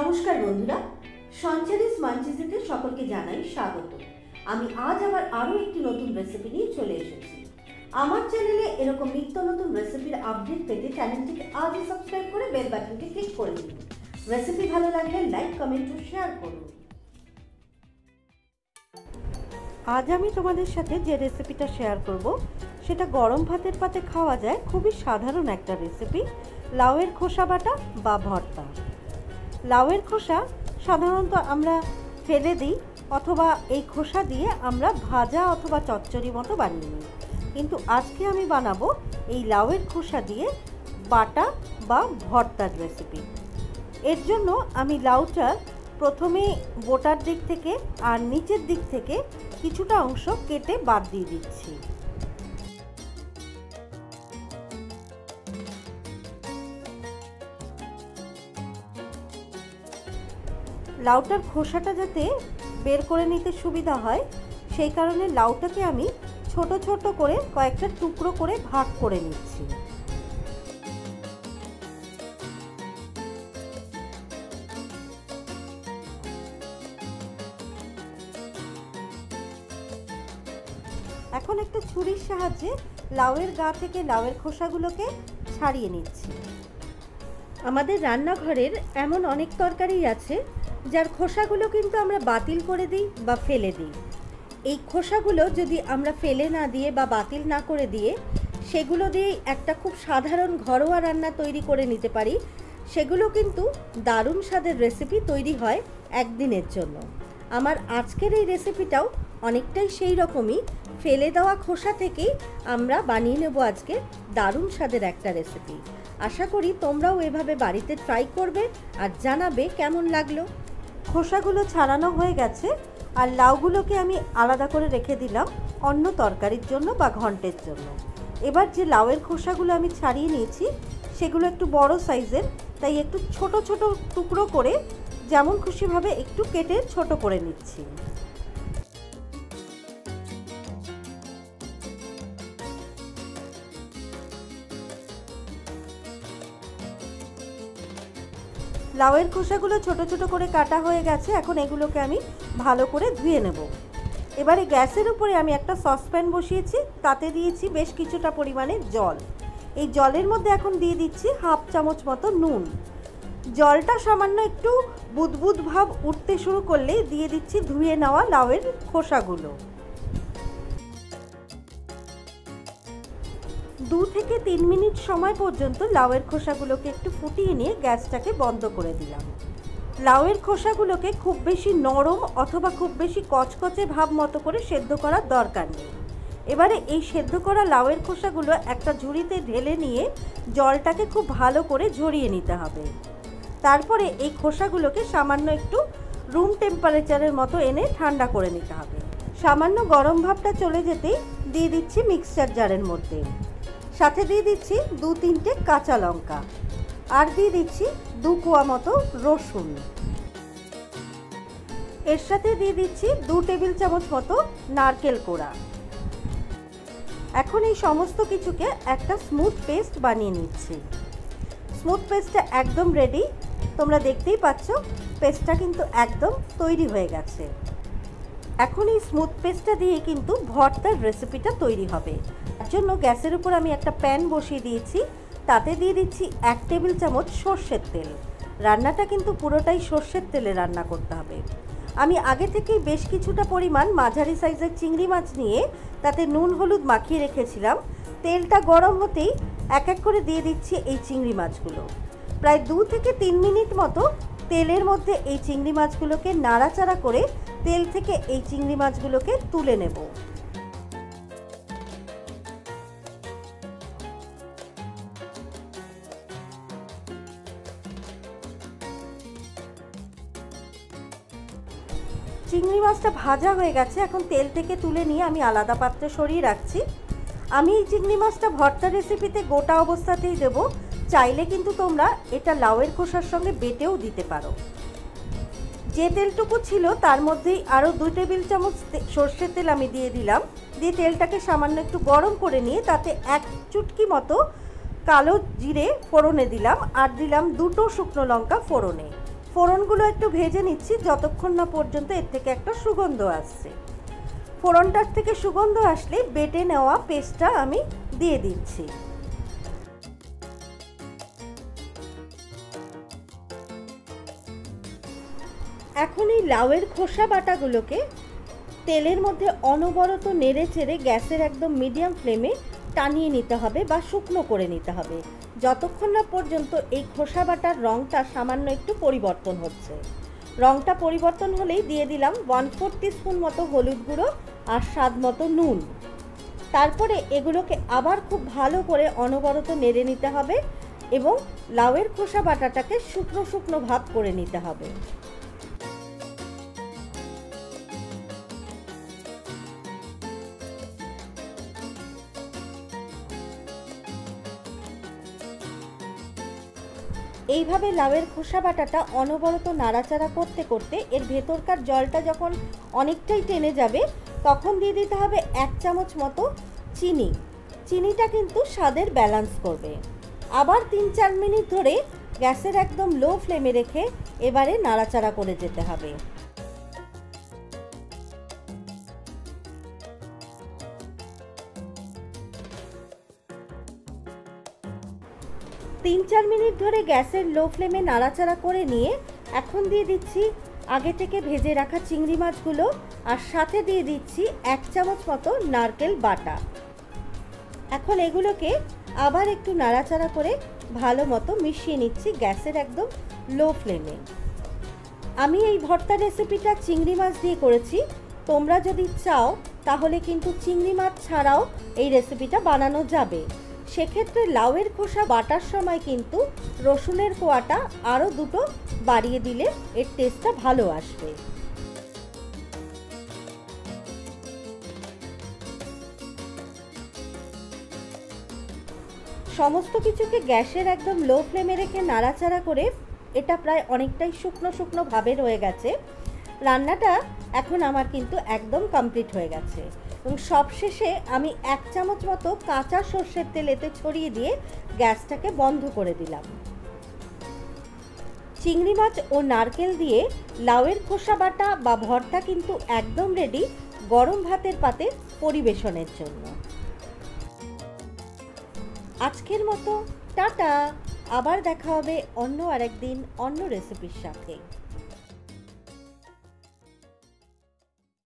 নমস্কার বন্ধুরা, সঞ্চারিস মানচিজিতে সকলকে জানাই স্বাগত। আমি আজ আবার আরও একটি নতুন রেসিপি নিয়ে চলে এসেছি। আমার চ্যানেলে এরকম নিত্য নতুন রেসিপির আপডেট পেতে চ্যানেলটিকে আজই সাবস্ক্রাইব করে বেল বাটনটি ক্লিক করে দিন। রেসিপি ভালো লাগলে লাইক কমেন্ট ও শেয়ার করুন। আজ আমি তোমাদের সাথে যে রেসিপিটা শেয়ার করব, সেটা গরম ভাতের পাতে খাওয়া যায়, খুবই সাধারণ একটা রেসিপি লাউয়ের খোসা বাটা বা ভর্তা। লাউয়ের খোসা সাধারণত আমরা ফেলে দিই অথবা এই খোসা দিয়ে আমরা ভাজা অথবা চচ্চড়ি মতো বানিয়ে নিই। কিন্তু আজকে আমি বানাবো এই লাউয়ের খোসা দিয়ে বাটা বা ভর্তার রেসিপি এর জন্য আমি লাউটা প্রথমে বোটার দিক থেকে আর নিচের দিক থেকে কিছুটা অংশ কেটে বাদ দিয়ে দিচ্ছি। লাউটার খোসাটা যাতে বের করে নিতে সুবিধা হয়, সেই কারণে লাউটাকে আমি ছোট ছোট করে কয়েকটা টুকরো করে ভাগ করে নিচ্ছি। এখন একটা ছুরির সাহায্যে লাউয়ের গা থেকে লাউয়ের খোসাগুলোকে ছাড়িয়ে নিচ্ছি। আমাদের রান্নাঘরের এমন অনেক তরকারি আছে যার খোসাগুলো কিন্তু আমরা বাতিল করে দিই বা ফেলে দিই। এই খোসাগুলো যদি আমরা ফেলে না দিয়ে বা বাতিল না করে দিয়ে সেগুলো দিয়ে একটা খুব সাধারণ ঘরোয়া রান্না তৈরি করে নিতে পারি। সেগুলো কিন্তু দারুণ স্বাদের রেসিপি তৈরি হয় একদিনের জন্য। আমার আজকের এই রেসিপিটাও অনেকটাই সেই রকমই। ফেলে দেওয়া খোসা থেকেই আমরা বানিয়ে নেব আজকে দারুণ স্বাদের একটা রেসিপি আশা করি তোমরাও এভাবে বাড়িতে ট্রাই করবে আর জানাবে কেমন লাগল। খোসাগুলো ছাড়ানো হয়ে গেছে আর লাউগুলোকে আমি আলাদা করে রেখে দিলাম অন্য তরকারির জন্য বা ঘন্টের জন্য। এবার যে লাউয়ের খোসাগুলো আমি ছাড়িয়ে নিয়েছি, সেগুলো একটু বড় সাইজের, তাই একটু ছোট ছোট টুকরো করে যেমন খুশিভাবে একটু কেটে ছোট করে নিচ্ছি। লাউয়ের খোসাগুলো ছোট ছোট করে কাটা হয়ে গেছে, এখন এগুলোকে আমি ভালো করে ধুয়ে নেব। এবারে গ্যাসের উপরে আমি একটা সসপ্যান বসিয়েছি, তাতে দিয়েছি বেশ কিছুটা পরিমাণে জল। এই জলের মধ্যে এখন দিয়ে দিচ্ছি হাফ চামচ মতো নুন। জলটা সামান্য একটু বুদবুদ ভাব উঠতে শুরু করলেই দিয়ে দিচ্ছি ধুয়ে নেওয়া লাউয়ের খোসাগুলো। দু থেকে তিন মিনিট সময় পর্যন্ত লাউয়ের খোসাগুলোকে একটু ফুটিয়ে নিয়ে গ্যাসটাকে বন্ধ করে দিলাম। লাউয়ের খোসাগুলোকে খুব বেশি নরম অথবা খুব বেশি কচকচে ভাব মতো করে সেদ্ধ করার দরকার নেই। এবারে এই সেদ্ধ করা লাউয়ের খোসাগুলো একটা ঝুড়িতে ঢেলে নিয়ে জলটাকে খুব ভালো করে ঝরিয়ে নিতে হবে। তারপরে এই খোসাগুলোকে সামান্য একটু রুম টেম্পারেচারের মতো এনে ঠান্ডা করে নিতে হবে। সামান্য গরম ভাবটা চলে যেতেই দিয়ে দিচ্ছি মিক্সচার জারের মধ্যে। সাথে দিয়ে দিচ্ছি দু তিনটে কাঁচা লঙ্কা। আর দিয়ে দিচ্ছি দু কোয়া মতো রসুন। এর সাথে দিয়ে দিচ্ছি দু টেবিল চামচ মতো নারকেল কোড়া। এখন এই সমস্ত কিছুকে একটা স্মুথ পেস্ট বানিয়ে নিচ্ছি। স্মুথ পেস্টটা একদম রেডি তোমরা দেখতেই পাচ্ছ, পেস্টটা কিন্তু একদম তৈরি হয়ে গেছে। এখন এই স্মুথ পেস্টটা দিয়ে কিন্তু ভর্তার রেসিপিটা তৈরি হবে। তার জন্য গ্যাসের উপর আমি একটা প্যান বসিয়ে দিয়েছি। তাতে দিয়ে দিচ্ছি এক টেবিল চামচ সর্ষের তেল। রান্নাটা কিন্তু পুরোটাই সর্ষের তেলে রান্না করতে হবে। আমি আগে থেকেই বেশ কিছুটা পরিমাণ মাঝারি সাইজের চিংড়ি মাছ নিয়ে তাতে নুন, হলুদ মাখিয়ে রেখেছিলাম। তেলটা গরম হতেই এক এক করে দিয়ে দিচ্ছি এই চিংড়ি মাছগুলো। প্রায় দু থেকে তিন মিনিট মতো তেলের মধ্যে এই চিংড়ি মাছগুলোকে নাড়াচাড়া করে তেল থেকে এই চিংড়ি মাছগুলোকে তুলে নেব। চিংড়ি মাছটা ভাজা হয়ে গেছে, এখন তেল থেকে তুলে নিয়ে আমি আলাদা পাত্রে সরিয়ে রাখছি। আমি এই চিংড়ি মাছটা ভর্তা রেসিপিতে গোটা অবস্থাতেই দেব, চাইলে কিন্তু তোমরা এটা লাউয়ের খোসার সঙ্গে বেটেও দিতে পারো। যে তেলটুকু ছিল, তার মধ্যেই আরও দুই টেবিল চামচ সর্ষের তেল আমি দিয়ে দিলাম। দিয়ে তেলটাকে সামান্য একটু গরম করে নিয়ে তাতে এক চুটকি মতো কালো জিরে ফোড়নে দিলাম আর দিলাম দুটো শুকনো লঙ্কা ফোড়নে। ফোড়নগুলো একটু ভেজে নিচ্ছি, যতক্ষণ না পর্যন্ত এর থেকে একটা সুগন্ধ আসছে। ফোড়নটার থেকে সুগন্ধ আসলে বেটে নেওয়া পেস্টটা আমি দিয়ে দিচ্ছি। এখন এই লাউয়ের খোসা বাটাগুলোকে তেলের মধ্যে অনবরত নেড়ে চেড়ে গ্যাসের একদম মিডিয়াম ফ্লেমে টানিয়ে নিতে হবে বা শুকনো করে নিতে হবে। যতক্ষণ না পর্যন্ত এই খোসা বাটার রঙটা সামান্য একটু পরিবর্তন হচ্ছে। রঙটা পরিবর্তন হলেই দিয়ে দিলাম ওয়ান ফোর স্পুন মতো হলুদ গুঁড়ো আর স্বাদ মতো নুন। তারপরে এগুলোকে আবার খুব ভালো করে অনবরত নেড়ে নিতে হবে এবং লাউয়ের খোসা বাটাটাকে শুকনো শুকনো ভাব করে নিতে হবে। এইভাবে লাউয়ের খোসা বাটাটা অনবরত নাড়াচাড়া করতে করতে এর ভেতরকার জলটা যখন অনেকটাই টেনে যাবে, তখন দিয়ে দিতে হবে এক চামচ মতো চিনি। চিনিটা কিন্তু স্বাদের ব্যালান্স করবে। আবার তিন চার মিনিট ধরে গ্যাসের একদম লো ফ্লেমে রেখে এবারে নাড়াচাড়া করে যেতে হবে। তিন চার মিনিট ধরে গ্যাসের লো ফ্লেমে নাড়াচাড়া করে নিয়ে এখন দিয়ে দিচ্ছি আগে থেকে ভেজে রাখা চিংড়ি মাছগুলো আর সাথে দিয়ে দিচ্ছি এক চামচ মতো নারকেল বাটা। এখন এগুলোকে আবার একটু নাড়াচাড়া করে ভালো মতো মিশিয়ে নিচ্ছি গ্যাসের একদম লো ফ্লেমে। আমি এই ভর্তা রেসিপিটা চিংড়ি মাছ দিয়ে করেছি। তোমরা যদি চাও তাহলে কিন্তু চিংড়ি মাছ ছাড়াও এই রেসিপিটা বানানো যাবে। সেক্ষেত্রে লাউয়ের খোসা বাটার সময় কিন্তু রসুনের কোয়াটা আরও দুটো বাড়িয়ে দিলে এর টেস্টটা ভালো আসবে। সমস্ত কিছুকে গ্যাসের একদম লো ফ্লেমে রেখে নাড়াচাড়া করে এটা প্রায় অনেকটাই শুকনো শুকনো ভাবে রয়ে গেছে। রান্নাটা এখন আমার কিন্তু একদম কমপ্লিট হয়ে গেছে। এবং সবশেষে আমি এক চামচ মতো কাঁচা সর্ষের তেল এতে ছড়িয়ে দিয়ে গ্যাসটাকে বন্ধ করে দিলাম। চিংড়ি মাছ ও নারকেল দিয়ে লাউয়ের খোসা বাটা বা ভর্তা কিন্তু একদম রেডি গরম ভাতের পাতে পরিবেশনের জন্য। আজকের মতো, টাটা! আবার দেখা হবে অন্য আরেকদিন অন্য রেসিপির সাথে।